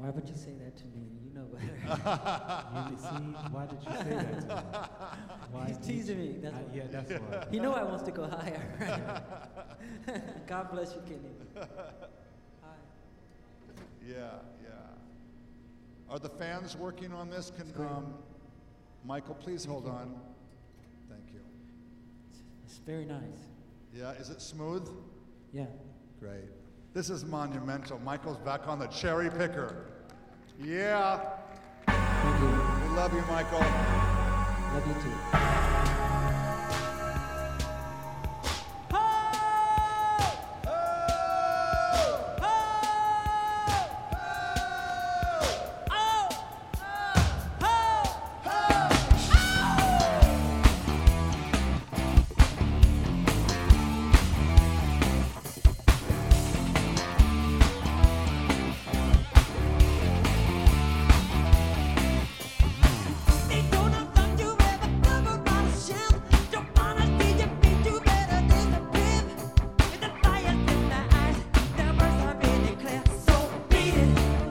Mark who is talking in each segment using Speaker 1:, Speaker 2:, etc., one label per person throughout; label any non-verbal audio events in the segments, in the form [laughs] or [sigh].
Speaker 1: Why would you say that to me? You know better. [laughs]
Speaker 2: You see, why did you say that to me? [laughs] Why
Speaker 1: He's teasing
Speaker 2: you-
Speaker 1: me, that's
Speaker 2: I-
Speaker 1: why.
Speaker 2: Yeah, that's why. [laughs]
Speaker 1: he know I wants to go higher. God bless you, Kenny. Hi.
Speaker 3: Yeah, yeah. Are the fans working on this? Can, um, Michael, please hold on. Thank you.
Speaker 1: It's very nice.
Speaker 3: Yeah, is it smooth?
Speaker 1: Yeah.
Speaker 3: Great. This is monumental. Michael's back on the cherry picker. Yeah.
Speaker 1: Thank you.
Speaker 3: We love you, Michael.
Speaker 1: Love you too.
Speaker 4: Show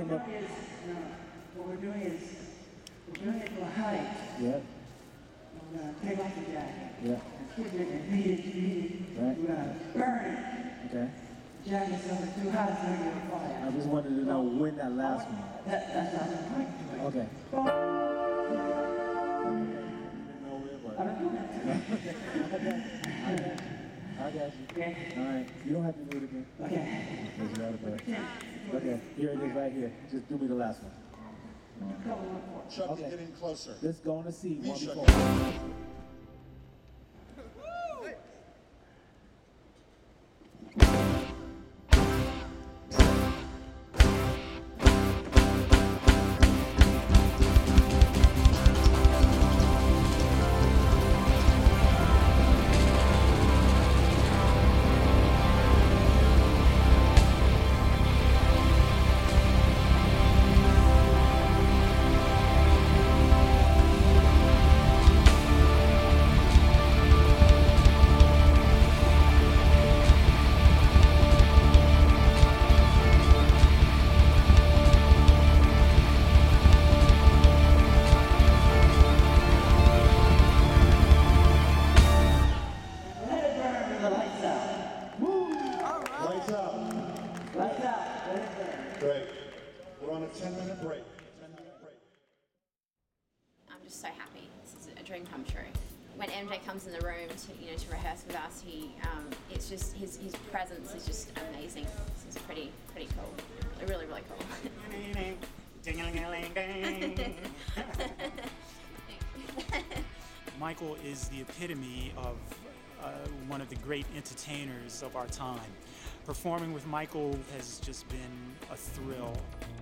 Speaker 2: come up.
Speaker 4: is, uh, what we're doing is, we're doing it for height.
Speaker 2: Yeah,
Speaker 4: We're gonna take off the jacket.
Speaker 2: yeah,
Speaker 4: And keep it and heat it, heat it.
Speaker 2: Right.
Speaker 4: We're gonna burn it.
Speaker 2: okay.
Speaker 4: Jacket's over too hot, it's gonna get fire.
Speaker 2: I just wanted to know when that last one.
Speaker 4: That, that's not the point.
Speaker 2: Okay.
Speaker 4: I don't do that. [laughs]
Speaker 2: I got you.
Speaker 4: Okay?
Speaker 2: All right. You don't have to do it again.
Speaker 4: Okay.
Speaker 2: Because you have it. Okay. Here it is right here. Just do me the last one.
Speaker 3: Chuck,
Speaker 2: Okay.
Speaker 3: get in closer.
Speaker 2: Let's go on the seat. One
Speaker 3: Misha,
Speaker 2: before.
Speaker 5: Just his his presence is just amazing. It's pretty pretty cool. Really really cool. [laughs]
Speaker 6: Michael is the epitome of uh, one of the great entertainers of our time. Performing with Michael has just been a thrill.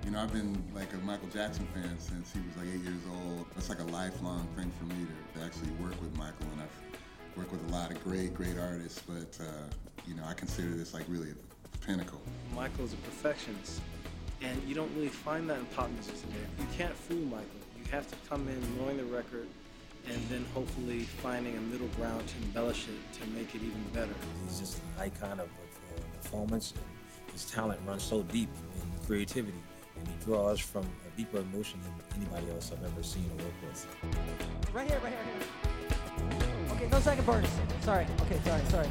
Speaker 7: You know, I've been like a Michael Jackson fan since he was like eight years old. It's like a lifelong thing for me to, to actually work with Michael, and I've worked with a lot of great, great artists. But uh, you know, I consider this like really a pinnacle.
Speaker 8: Michael's a perfectionist, and you don't really find that in pop music today. You can't fool Michael. You have to come in knowing the record, and then hopefully finding a middle ground to embellish it to make it even better.
Speaker 9: He's just an icon of, of uh, performance, and his talent runs so deep in creativity, and he draws from a deeper emotion than anybody else I've ever seen or worked with.
Speaker 1: Right here, right here, right here. Okay, no second verse. Sorry. Okay, sorry, sorry.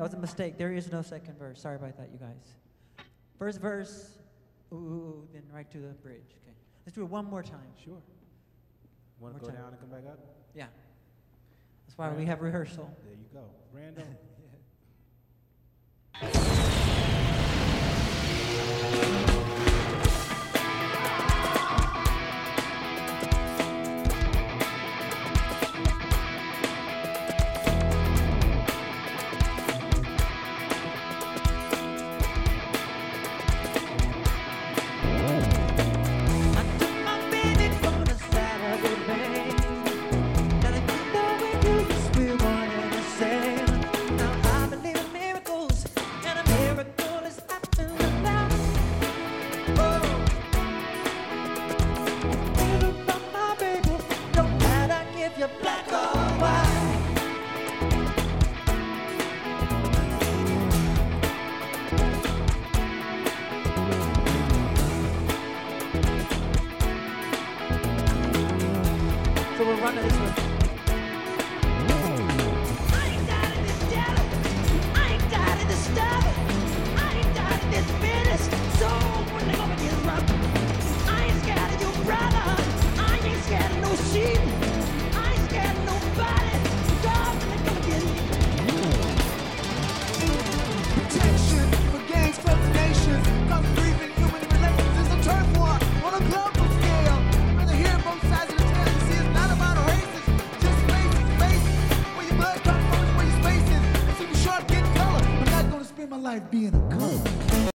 Speaker 1: That was a mistake. There is no second verse. Sorry about that, you guys. First verse, ooh, ooh, then right to the bridge. Okay. Let's do it one more time.
Speaker 2: Sure. Want
Speaker 1: More
Speaker 2: to go
Speaker 1: time.
Speaker 2: down and come back up?
Speaker 1: Yeah. That's why we have rehearsal.
Speaker 2: There you go. Brando.